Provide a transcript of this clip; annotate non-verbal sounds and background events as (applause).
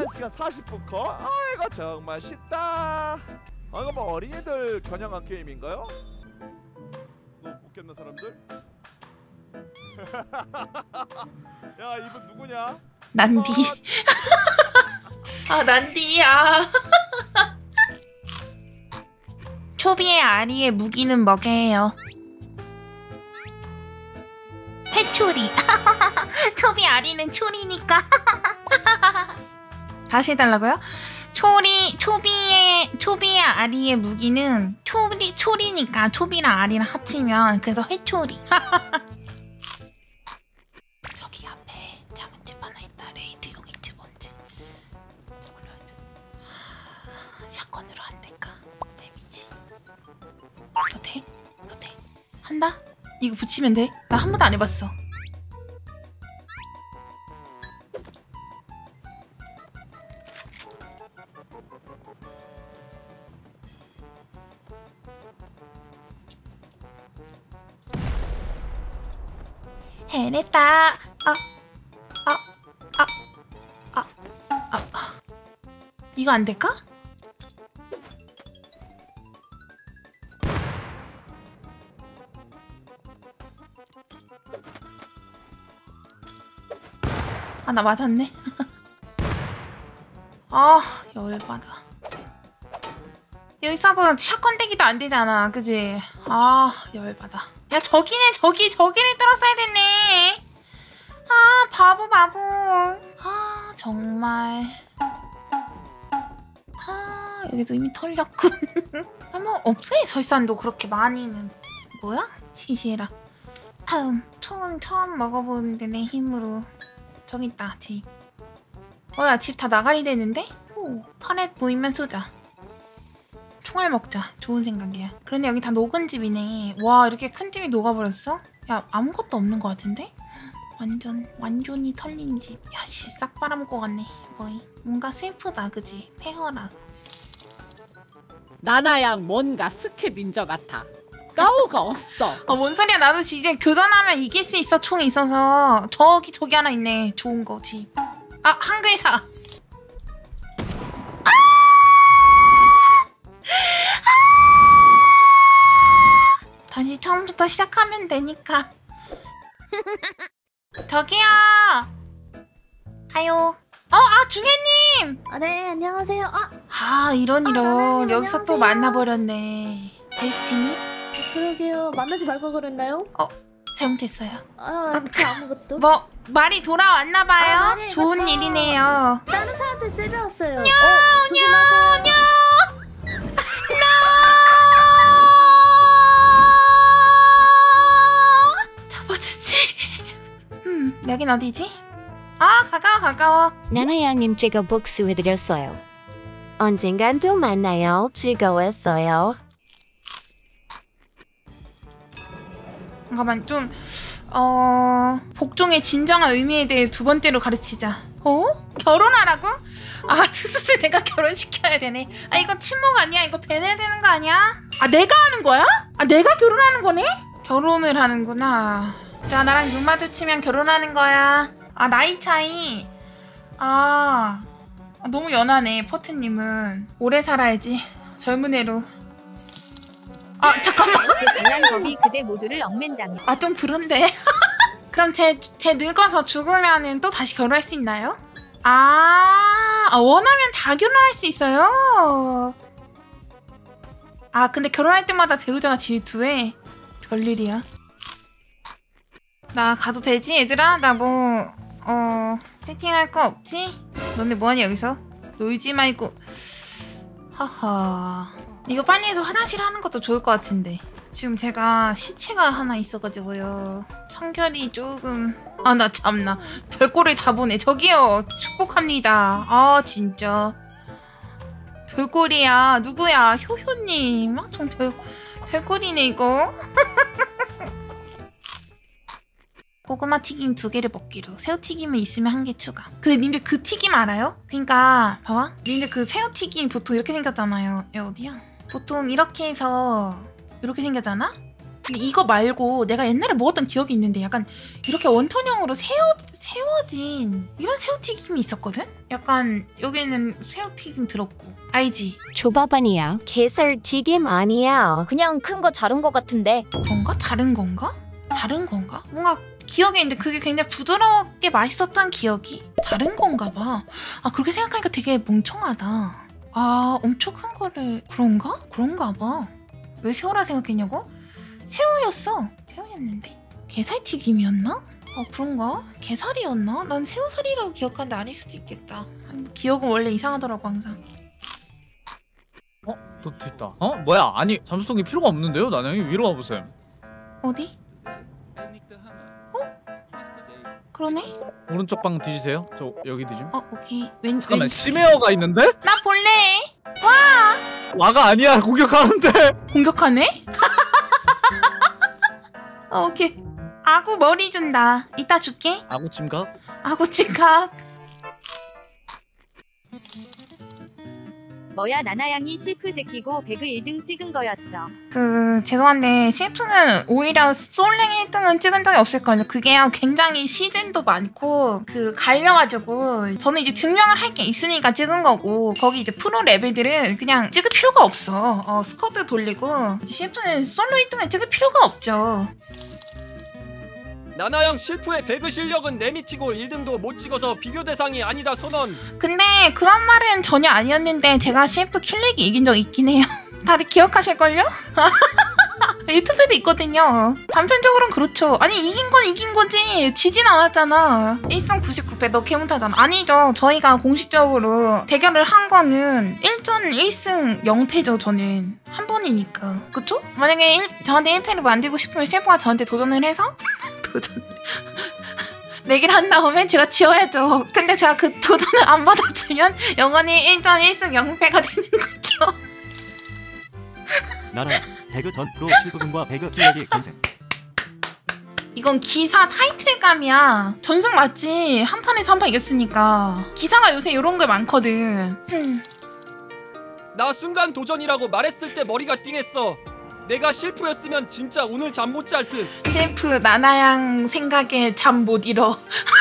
1시간 40분 컷? 아 이거 정말 쉽다 아 이거 뭐 어린이들 겨냥한 게임인가요? 이거 웃겼나 사람들? (laughs) 야 이분 누구냐? 난디. 아 난디야. (laughs) 초비의 아리의 무기는 뭐게요? 회초리. (laughs) 초비 아리는 초리니까. 다시 해달라고요? 초리 초비의 초비의 아리의 무기는 초리 초리니까 초비랑 아리랑 합치면 그래서 회초리. (laughs) 저기 앞에 작은 집 하나 있다. 레이드용인지 뭔지. 저걸로. 하, 샷건으로 안 될까? 데미지. 이거 돼? 이거 돼? 한다? 이거 붙이면 돼? 나 한 번도 안 해봤어. 해냈다. 아, 아, 아, 아, 아, 아. 이거 안 될까? 아, 나 맞았네. (laughs) 아, 열받아. 여기 sub shotgun 대기도 안 되잖아, 그지? 아, 열받아. 야, 저기네, 저기, 저기를 뚫었어야 됐네. 아, 바보, 바보. 아, 정말. 아, 여기도 이미 털렸군. (laughs) 아, 뭐, 없어요, 설산도 그렇게 많이는. 뭐야? 시시해라. 다음, 총은 처음 먹어보는데 내 힘으로. 저기 있다, 집. 뭐야, 집 다 나가리 되는데? 오, 터렛 보이면 쏘자. 총알 먹자. 좋은 생각이야. 그런데 여기 다 녹은 집이네. 와 이렇게 큰 집이 녹아버렸어? 야 아무것도 없는 것 같은데? 완전 완전히 털린 집. 야씨 싹 빨아먹고 갔네. 뭐이 뭔가 슬프다 그지? 폐허라. 나나양 뭔가 스케 민저 같아. 까오가 (laughs) 없어. 어뭔 소리야 나도 진짜 교전하면 이길 수 있어 총이 있어서 저기 저기 하나 있네 좋은 거지. 아 한글 사. 다시 처음부터 시작하면 되니까. (laughs) 저기요. 아유. 어, 아 중혜님. 아, 네, 안녕하세요. 아, 아 이런 아, 이런 나나님, 여기서 또 안녕하세요. 만나버렸네. 데스티니? 그러게요. 만나지 말걸 그랬나요? 잘못했어요. 아, 그 아무것도. 뭐 말이 돌아왔나봐요. 아, 좋은. 일이네요. 다른 사람한테 세 배웠어요. 어, 조심 여긴 어디지? 아 가까워 가까워. 나나양님 제가 복수해드렸어요. 언젠간 또 만나요. 즐거웠어요. 잠깐만 좀 어... 복종의 진정한 의미에 대해 두 번째로 가르치자. 어? 결혼하라고? 아 (laughs) 스스로 내가 결혼시켜야 되네. 아 이거 친목 아니야? 이거 배내야 되는 거 아니야? 아 내가 하는 거야? 아 내가 결혼하는 거네? 결혼을 하는구나. 자 나랑 눈 마주치면 결혼하는 거야. 아 나이 차이. 아, 아, 너무 연하네 퍼트님은. 오래 살아야지. 젊은 애로. 아 잠깐만. 그 강한 법이 그대 모두를 얽맨다며 아좀 그런데 (laughs) 그럼 제, 제 늙어서 죽으면은 또 다시 결혼할 수 있나요? 아, 아, 원하면 다 결혼할 수 있어요 아 근데 결혼할 때마다 배우자가 질투해 별일이야 나 가도 되지 얘들아? 나 뭐 어... 세팅할 거 없지? 너네 뭐하니 여기서? 놀지 말고. 하하. 이거 빨리 해서 화장실 하는 것도 좋을 것 같은데. 지금 제가 시체가 하나 있어가지고요. 청결이 조금 아 나 참나. 별꼴을 다 보네. 저기요 축복합니다. 아 진짜. 별꼴이야. 누구야? 효효님. 아좀 별 별꼴이네 이거 (laughs) 고구마 튀김 두 개를 먹기로 새우 튀김은 있으면 한 개 추가 근데 님들 그 튀김 알아요? 그니까 봐봐 님들 그 새우 튀김 보통 이렇게 생겼잖아요 야 어디야? 보통 이렇게 해서 이렇게 생겼잖아? 근데 이거 말고 내가 옛날에 먹었던 기억이 있는데 약간 이렇게 원톤형으로 세워, 세워진 이런 새우튀김이 있었거든? 약간 여기는 새우튀김 들었고 알지? 조바반이야. 게살튀김 아니야. 그냥 큰 거 자른 거 같은데 그런가? 다른 건가? 다른 건가? 뭔가 기억에 있는데 그게 굉장히 부드럽게 맛있었던 기억이 다른 건가 봐. 아 그렇게 생각하니까 되게 멍청하다. 아 엄청 큰 거를 그런가? 그런가 봐. 왜 새우라 생각했냐고? 새우였어. 새우였는데 게살튀김이었나? 어 그런가? 게살이었나? 난 새우살이라고 기억하는데 아닐 수도 있겠다. 아니, 뭐 기억은 원래 이상하더라고 항상. 또 됐다. 어? 뭐야? 아니 잠수통이 필요가 없는데요? 나는 위로 와보세요. 어디? 그러네? 오른쪽 방 뒤지세요. 저 여기 뒤짐. 어 오케이. 왼 잠깐만 왼. 심해어가 있는데? 나 볼래. 와가 아니야 (laughs) 공격하는데. 공격하네? (laughs) 어, 오케이. 아구 머리 준다. 이따 줄게. 아구 침각. 아구 치각. 뭐야 나나양이 실프 제끼고 배그 1등 찍은 거였어 그 죄송한데 CF는 오히려 솔랭 1등은 찍은 적이 없을걸요. 그게요 굉장히 시즌도 많고 그 갈려가지고 저는 이제 증명을 할 게 있으니까 찍은 거고 거기 이제 프로 레벨들은 그냥 찍을 필요가 없어. 어, 스쿼드 돌리고 CF는 솔로 1등을 찍을 필요가 없죠. 나나양 실프의 배그 실력은 내미티고 1등도 못 찍어서 비교 대상이 아니다 선언 근데 그런 말은 전혀 아니었는데 제가 CF 킬렉이 이긴 적 있긴 해요. (laughs) 다들 기억하실걸요? (laughs) 유튜브에도 있거든요. 단편적으로는 그렇죠. 아니 이긴 건 이긴 거지. 지진 않았잖아. 1승 99패 너 개못하잖아. 아니죠. 저희가 공식적으로 대결을 한 거는 1전 1승 0패죠. 저는 한 번이니까. 그쵸? 만약에 일- 저한테 1패를 만들고 싶으면 셰프가 저한테 도전을 해서 도전 내기를 한 다음에 제가 지어야죠. 근데 제가 그 도전을 안 받아주면 영원히 1전 1승 0패가 되는 거죠. 나라 배그 전 프로 실부분과 배그 기획이 전생 이건 기사 타이틀감이야. 전승 맞지. 한 판에서 한 판 이겼으니까. 기사가 요새 이런 거 많거든. 음. 나 순간 도전이라고 말했을 때 머리가 띵했어 내가 실프였으면 진짜 오늘 잠 못 잘듯 셰프 나나양 생각에 잠 못 잃어. (laughs)